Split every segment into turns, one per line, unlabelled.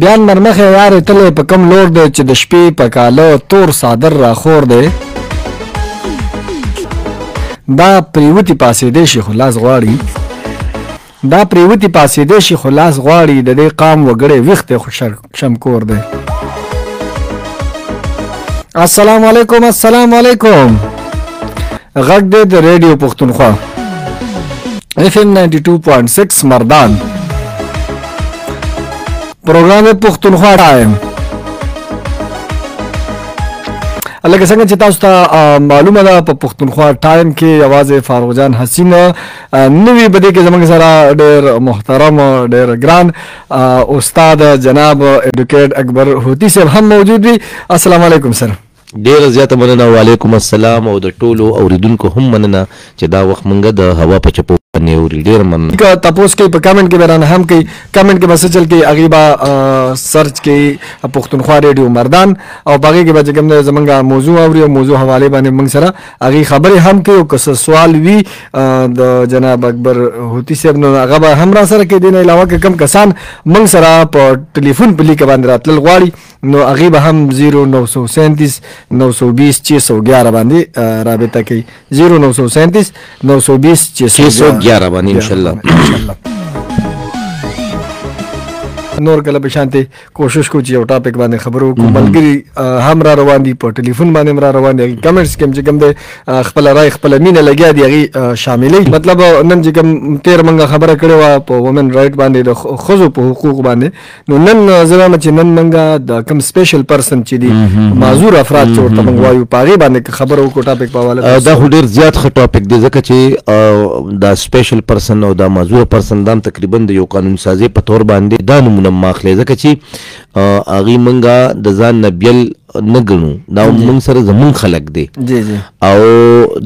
بیا نرمخه یارې تلې په کم لور دی چې د شپې په کاله تور صادر را خور دی دا پریوتی پاسې دی شي خلاص غواړي دا پریوتی پاسې دی شي خلاص غواړي د دې قام وګړي وخت خوشر شم کور دی السلام علیکم السلام علیکم غږ دې د ریډیو پښتونخوا اف ام 92.6 مردان پروګرام پښتونخوا ټایم لکه څنګه چې تاسو ته معلومه ده په پښتونخوا ټایم کې یوازې فاروق جان حسین نوی بده کې زمونږ سره ډېر محترم ډېر ګران استاد جناب ایډوکیټ اکبر هوتی صاحب هم موجود وي السلام علیکم سر
ډیره زیاته مننه وعلیکم السلام او د ټولو اوریدونکو هم مننه چې دا وخت مونږ د هوا په چپو باندې اوري ډیر مننه
که تاسو کې په کمنټ کې برانه هم کوي کمنټ کې بس چل کې اغیبا سرچ کې پښتونخوا ریډیو مردان او باغې کې به کوم زمونږه موضوع اوري او موضوع حواله باندې مونږ سره هغه خبرې هم کوي او که څه سوال وي د جناب اکبر هوتی صاحب نو هغه به هم را سره کې دین علاوه که کم کسان موږ سره په ټلیفون په لیکه باندې راتلل غواړي نو هغه به هم 0937 920 611 باندې رابطه کوي 0937 920
611 باندې ان شاء الله
نور کله په شانته کوشش کو چې یو ټاپک باندې خبرو وکړو ملګری هم را روان دي په ټلیفون باندې هم را روان دي کمنټس کې چې کوم دی خپل رائے خپل مینه لګیا دی هغه شاملې مطلب نن چې کوم تیر منګه خبره کړې و په وومن رائټ باندې د خزو په حقوق باندې نو نن زما چې نن منګه د کوم سپیشل پرسن چې دی معذور افراد چې ورته منګوایو پاغي باندې خبرو وکړو ټاپک په حواله
دا خو ډیر زیات ښه ټاپک دی ځکه چې دا سپیشل پرسن او دا معذور پرسن دام تقریبا د یو قانون سازي په تور باندې دا نمونه ماخلې ځکه چې اغي منګه د ځان نبیل نه ګنو دا مونږ سره زمون خلق دی
جی جی
او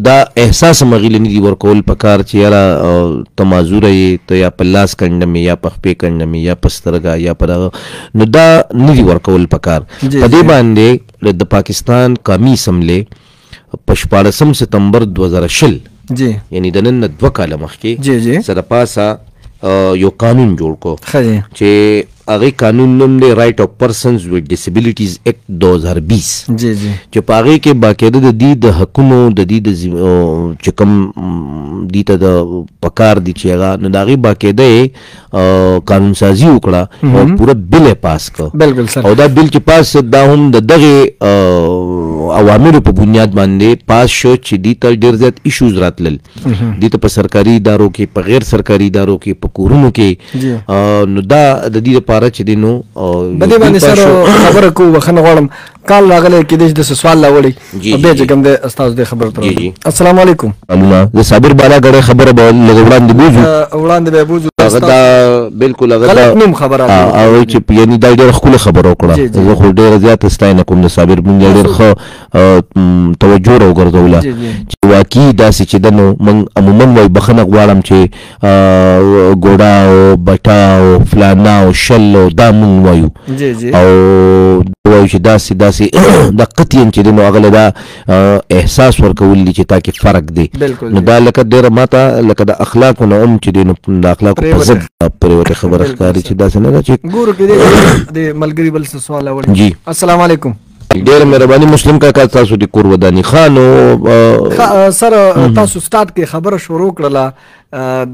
دا احساس مغیل نه دی ورکول پکار چې یاره ته معذور یې ته یا په لاس کندم یا په خپې کندم یا په سترګا یا په نو دا نه دی ورکول پکار په دې باندې د پاکستان قومي اسمبلې په شپاړسم ستمبر دوه زره شل
جی
یعنی د نن نه دوه کاله مخکې
جی جی
سره پاسه یو قانون جوړ کو چې هغه قانون نوم دی رائټ اف پرسنز وذ ډیسبیلیټیز ایکټ 2020
جی جی
چې پاغه کې باقاعده د دې د حقونو د دې د چې کوم دي ته د پکار دي چې هغه نو داغي باقاعده قانون سازي وکړه او پوره بل پاس کو
بالکل سر
او دا بل چې پاس دا هم د دغه اوامر په بنیاد باندې پاس شو چې دی تر ډیر زیات ایشوز راتلل دی ته په سرکاري ادارو کې په غیر سرکاري ادارو کې په کورونو کې نو دا د دې لپاره چې دینو
بده باندې سره خبره کوو خنه غواړم کال راغلی کې د سوال لاوړي جی جی جی کوم دی استاد دې خبر تر السلام علیکم
امونه د صابر بالا غړې خبره به لږ وړاندې بوزو
وړاندې به بوزو
هغه دا بالکل هغه
غلط نوم خبره
او چې یعنی دا ډېر خپل خبره وکړه زه خو ډېر زیات ستاینه کوم د صابر مونږ ډېر ښه توجه راوګرځوله چې واقعي داسې چې دنو مونږ عموما وای بخنه غواړم چې ګوډا او بټا او فلانا او شل او دا مونږ وایو جی جی او وایو چې داسې داسې د قتیم چې دنو اغله دا احساس ورکول دي چې تا کې فرق دی نو دا لکه ډیره ماته لکه د اخلاق نه هم چې دنو د اخلاق په ضد پرې خبره ښکاري چې داسې نه چې
ګورو کې دې ملګری بل سوال اول
جی
السلام علیکم
ډیر مهرباني مسلم کاکا تاسو دې کور ودانی خانو
سر تاسو سٹارټ کې خبره شروع کړله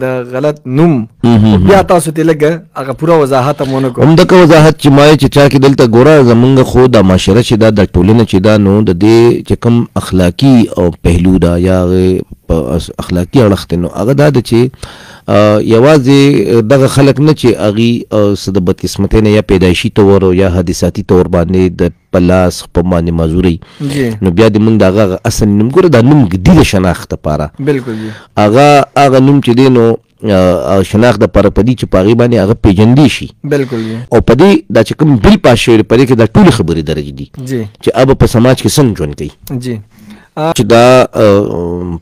د غلط نوم بیا تاسو ته لګ هغه پوره وضاحت مونږ کو
هم د وضاحت چې ما چې چا کې دلته ګوره زمونږ خو د معاشره چې دا د ټولنه چې دا نو د دې چې کم اخلاقی او پهلو دا یا اخلاقی اړخ نو هغه دا چې یوازې دغه خلک نه چې هغوی څه د بدقسمتۍ نه یا پیدایشي طور او یا حادثاتي طور باندې د په لاس خپل باندې معذوري نو بیا د موږ دغه اصل نوم ګوره دا نوم ګدي د شناخت لپاره
بالکل
هغه هغه نوم چې دی نو شناخت د پر پدی چې پاغي باندې هغه پیجندې شي
بالکل
او پدی دا چې کوم بل پاش شوی پدی کې دا ټول خبرې درج دي چې اب په سماج کې څنګه ژوند کوي
جی
چې دا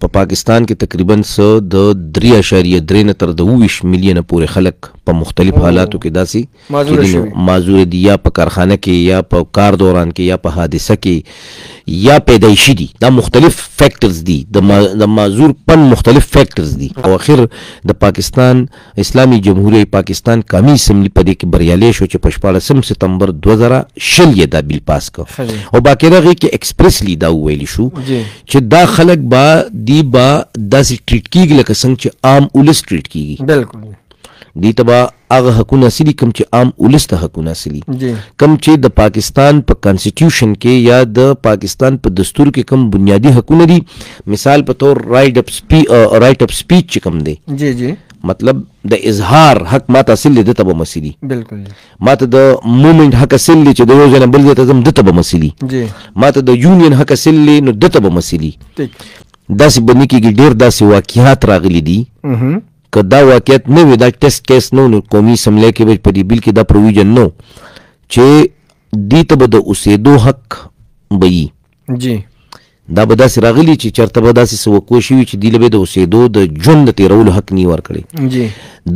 په پاکستان کې تقریبا څه د درې اعشاریه درې نه تر د اوویشت میلیونه پورې خلک په مختلف حالاتو کې داسې معذور دي یا په کارخانه کې یا په کار دوران کې یا په حادثه کې یا پیدایشي دي دا مختلف فیکټرز دي د معذور پن مختلف فیکټرز دي او اخر د پاکستان اسلامي جمهوري پاکستان قامي اسمبلي په دې کې بریالی شو چې په شپاړسم ستمبر دوه زره شل یې دا بیل پاس کړ
ښه دی.
او باقاعده هغې کې ایکسپریسلي دا وویل شو
جی.
چې دا خلک به دی به داسې ټریټ کیږي لکه څنګه چې عام ولس ټریټ کیږي
بالکل
دی ته به هغه حقونه سړي کوم چې عام ولس ته حقونه سړي
جی.
کوم چې د پاکستان په کانسټیټیوشن کې یا د پاکستان په دستور کې کوم بنیادی حقونه دي مثال په تور رائټ اپ سپی رائټ اپ سپیچ چې کوم دی
جی جی
مطلب د اظهار حق ما ته اصل دی دته به مسلی
بالکل
ما ته د مومنت حق اصل دی چې د یو ځای نه بل ځای ته زم دته به مسلی
جی
ما ته د یونین حق اصل دی نو دته به مسلی
ټیک
داسې بنی کېږي ډېر داسې واقعات راغلي دي که دا واقعیت نه وي دا ټیسټ کیس نه نو قومي اسمبلۍ کې به په دې بل کې دا پروویژن نه چې دې ته به د اوسېدو حق به وي
جی
دا به داسې راغلی چې چرته به داسې څه وکړو شوي چې دی لبه د اوسېدو د ژوند د تیرولو حق نه ورکړي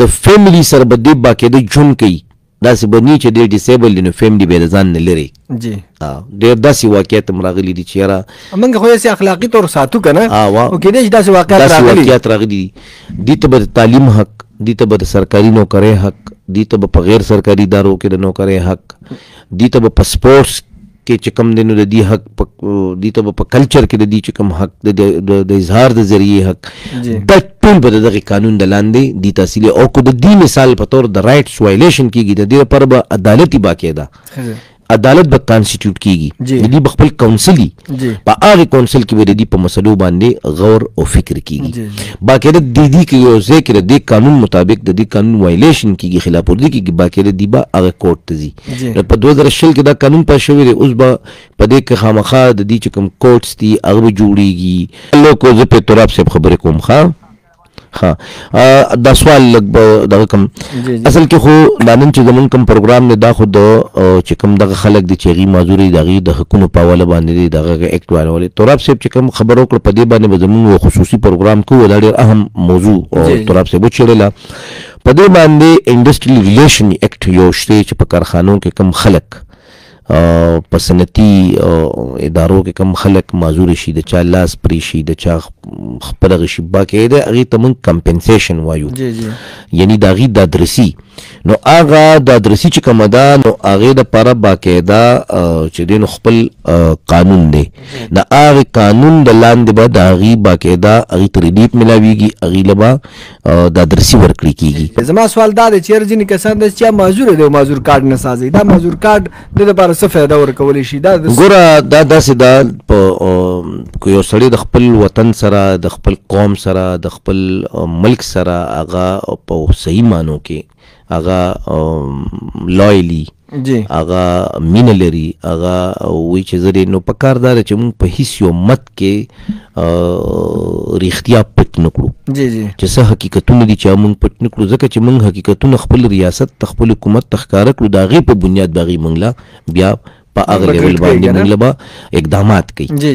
د فیملی سره به دی باکې د ژوند کوي داسې به نه چې دی ډیسیبل دی نو فیملی به د ځان نه لري
جی
ډیر داسې واقعیت هم راغلي دي چې یاره
موږ خو یې اخلاقي طور ساتو
که نه
او کېدای شي داسې
واقعیت
راغلي
داسې واقعیت راغلي دي دي ته به د تعلیم حق دي ته به د سرکاري نوکرۍ حق دي ته به په غیر سرکاري ادارو کې د نوکرۍ حق دي ته به په سپورټس کې چې کوم دی نو د دې حق په دې ته په کلچر کې د دې چې کوم حق د د اظهار د ذریعه حق د ټول به دغه قانون د لاندې د تحصیل او کو د دې مثال په تور د رائټس وایلیشن کیږي د دې پر به عدالتي باقی
ده
عدالت به کانسټیټیوټ کیږي د دې بخپل کونسلي په هغه کونسل کې به د دې په مسلو باندې غور او فکر کیږي باقی د دې کې یو ذکر د قانون مطابق د دې قانون وایلیشن کیږي خلاف ورزي کیږي باقی د دې به هغه کورټ ته ځي په 2020 کې دا قانون پاس شوی دی اوس به په دې کې خامخا د دې چې کوم کوټس دي هغه به جوړیږي لو کو زه په تراب صاحب خبرې کوم ښا ها دا سوال لګ دغه
کم
اصل کې خو دا نن چې زمون کم پروګرام نه دا خو د چې کم دغه خلک دي چې غي معذوري دغه د حکومت په حواله باندې دي دغه اکټ باندې ولې تراب صاحب چې کم خبرو کړ په دې باندې زمون خصوصي پروګرام کوو دا ډېر اهم موضوع او تراب صاحب چړلا په دې باندې انډسټریل ریلیشن ایکټ یو شته چې په کارخانو کې کم خلک په سنتي ادارو کې کم خلک معذور شي د چا لاس پرې شي د چا خپل غشي باکې ده هغه ته موږ کمپنسیشن وایو
جی جی
یعنی دا غي د درسي نو هغه د درسي چې کوم ده نو هغه د پر باکې ده چې دین خپل قانون دی دا هغه قانون د لاندې به دا غي باکې ده هغه ترډیپ ملاويږي هغه لبا دادرسي ورکړي کیږي.
زما سوال دا دی چې یاره ځینې کسان داسې چا معذور دی او معذور کارت نه سازي دا معذور کارت د لپاره څه فایده ورکولی شي دا
ګوره دا داسې دا په یو سړی د خپل وطن سره د خپل قوم سره د خپل ملک سره هغه په صحیح مانو کې هغه لوی لی
جی
هغه مين لري هغه وی چې زری نو په کار دار چې مونږ په هیڅ یو مت کې ریختیا پټ نکړو
جی جی
چې څه حقیقتونه دي چې مونږ پټ نکړو ځکه چې مونږ حقیقتونه خپل ریاست خپل حکومت تخکار کړو دا غي په بنیاد باغی مونږ لا بیا په
اغه
لیول باندې مونږ لا اقدامات کوي
جی جی